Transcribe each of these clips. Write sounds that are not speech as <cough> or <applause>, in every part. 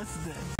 What's this?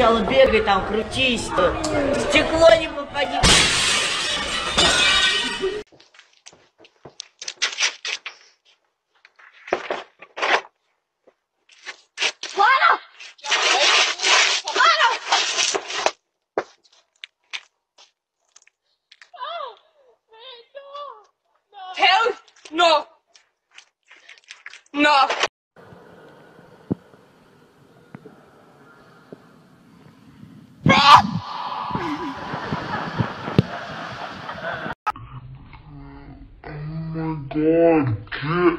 Сначала бегай там, крутись, в стекло не попади. bon dieu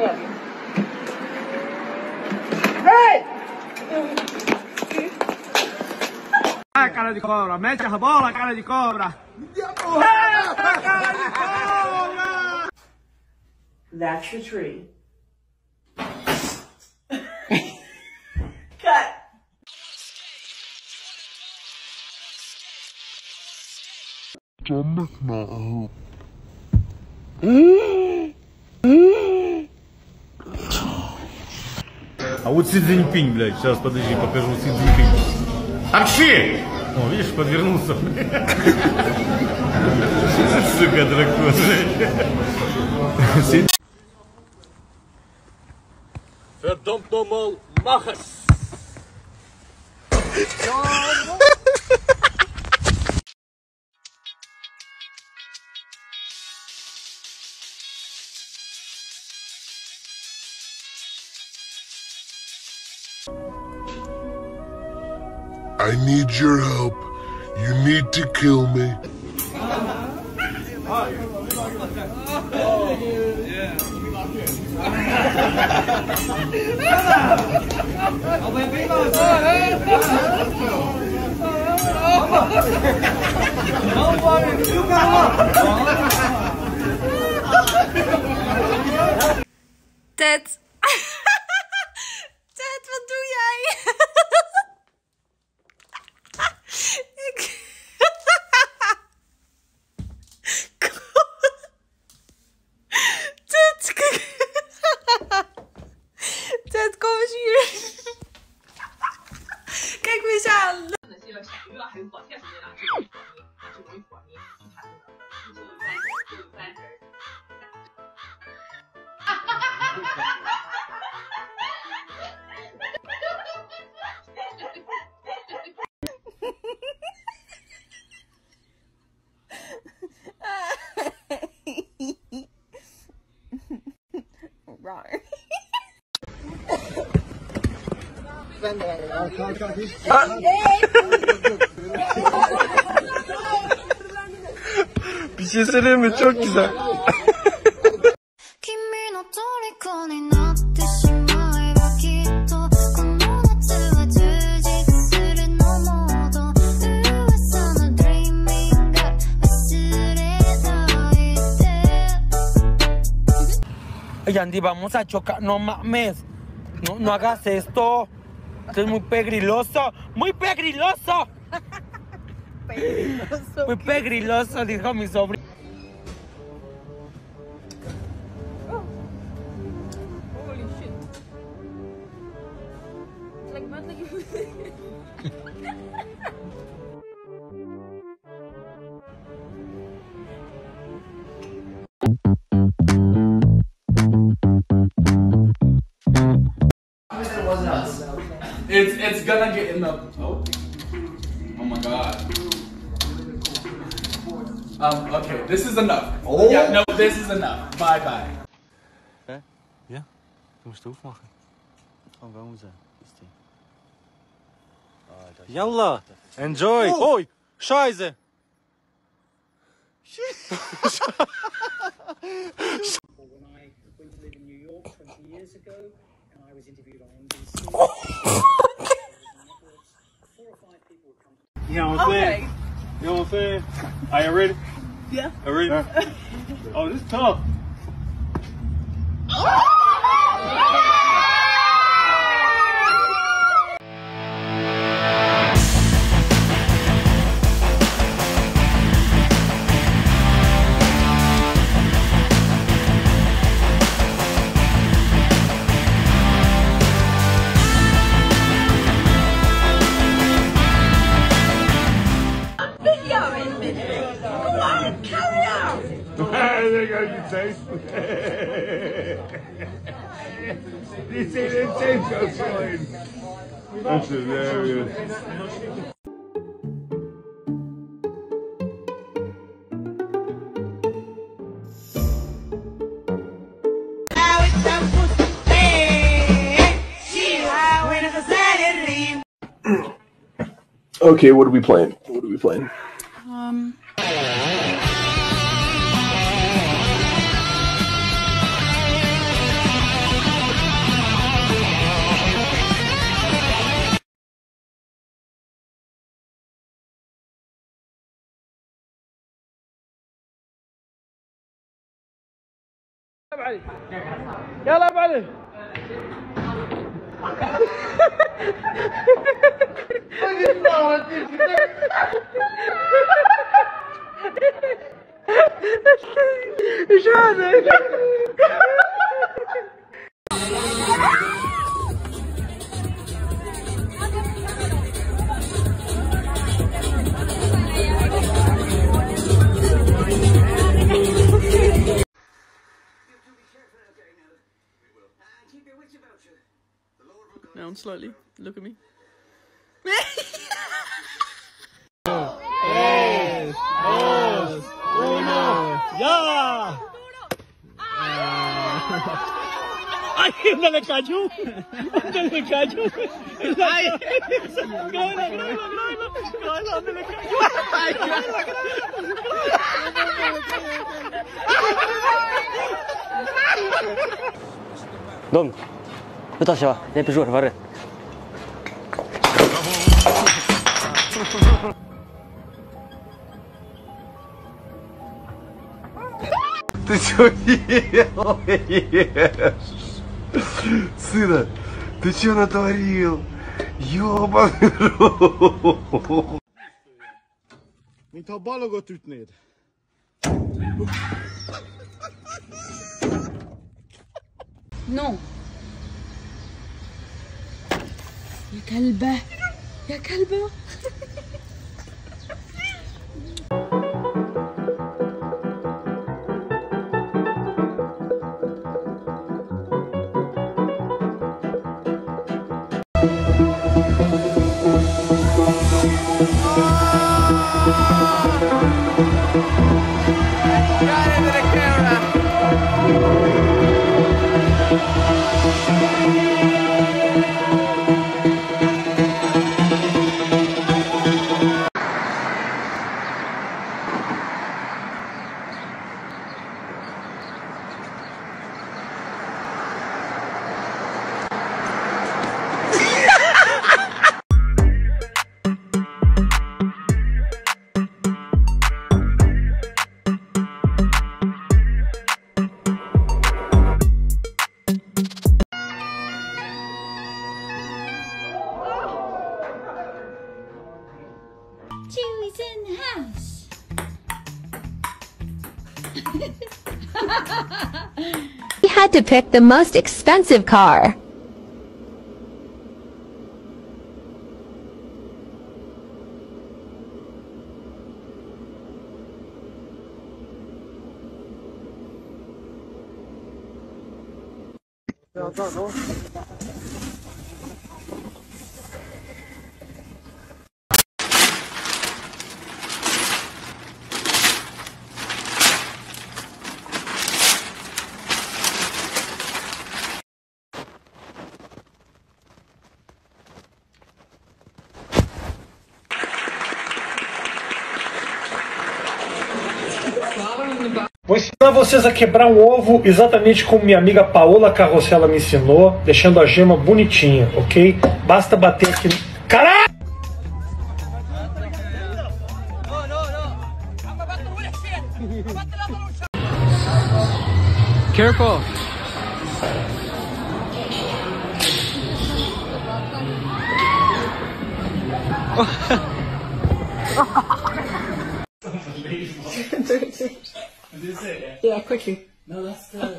Ah, cara de cobra, mete a bola, cara de cobra. That's your tree. <laughs> Cut. А вот Си Цзиньпинь, блядь, сейчас подожди, покажу Си Цзиньпинь. Апчи! О, видишь, подвернулся. Сука, дракон. Verdammt normaal, mag het! I need your help. You need to kill me. Ted. tratando. Bir vamos a chocar. No mames. No, no hagas esto. Esto es muy pegriloso. ¡Muy pegriloso! <laughs> Muy pegriloso, dijo mi sobrino. Gonna get in the oh oh my god. Um okay, this is enough. Oh yeah, no, this is enough. Bye bye. Ja? Du musst aufmachen. Komm, geh raus. Das Ding. Yalla! Enjoy! Oh! Scheiße! <laughs> when I went to live in New York 20 years ago and I was interviewed on NBC. You know what I'm saying? You know what I'm saying? Are you ready? Yeah. Are you ready? oh, this is tough. <laughs> Oh! They got your taste. <laughs> they say they taste your sign. That's hilarious. Okay, what are we playing? What are we playing? أربع عليه يلا أربع عليه إيش هذا؟ Down slowly. Look at me. Tres, dos, uno, ya! ¡Ay, ¿dónde le cayó? ¿Dónde le cayó? ¡Ay! ¡Grábalo, grábalo, grábalo! ¡Grábalo, dónde le cayó! ¡Ay, grábalo, Domn, uitați Ну то все, я біжу, вари. Ты чё ешь? Сына, ты чё натворил? Ёбаный рот! Mint ha нет. Ну. No. يا كلبة يا كلبة. Chewie's in the house. <laughs> We had to pick the most expensive car. Vou ensinar vocês a quebrar um ovo exatamente como minha amiga Paola Carrossela me ensinou, deixando a gema bonitinha, ok? Basta bater aqui. Caralho! Careful! <laughs> Yeah, quickly. No, that's the.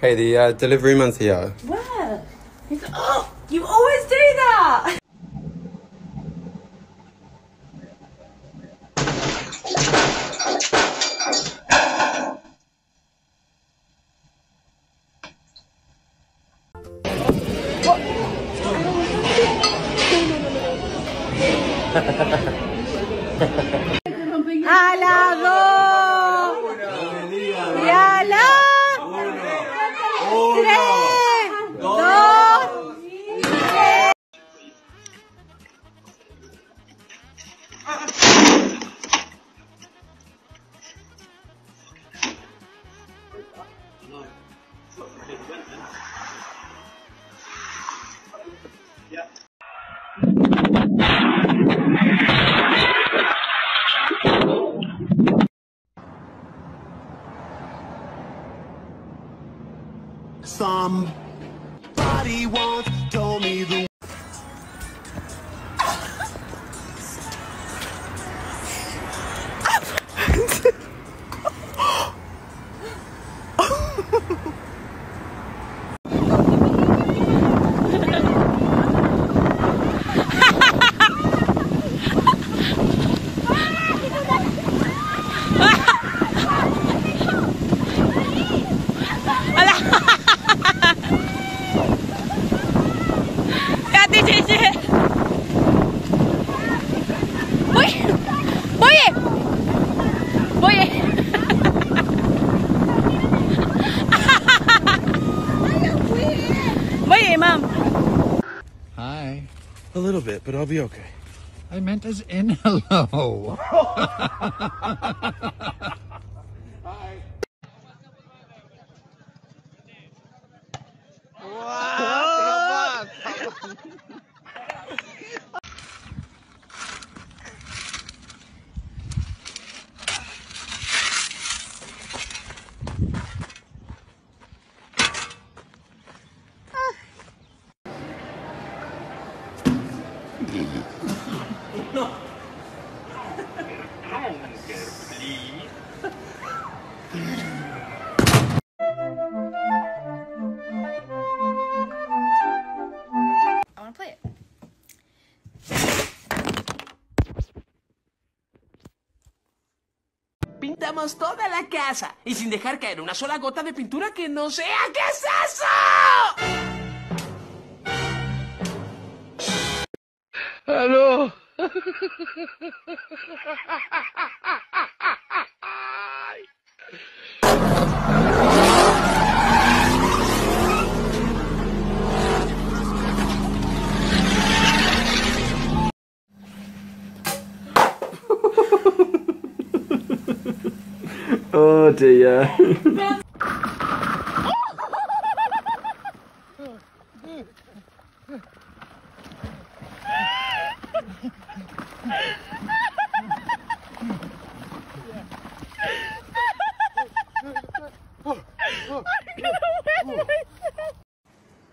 Hey, the uh, delivery man's here. Where? He's- <gasps> Oh, you always 와 bit, but I'll be okay. I meant as in <laughs> hello. I Toda la casa y sin dejar caer una sola gota de pintura que no sea. ¿Qué es eso? Oh dear. <laughs>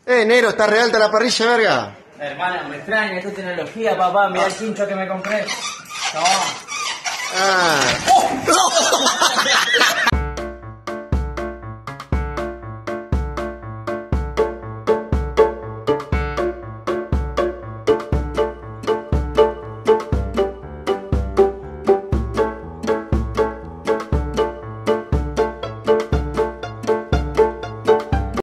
Eh, negro, está re alta la parrilla, verga. Hermana, me extraña esta tecnología, papá. Mira el pincho que me compré. No. Ah. <laughs>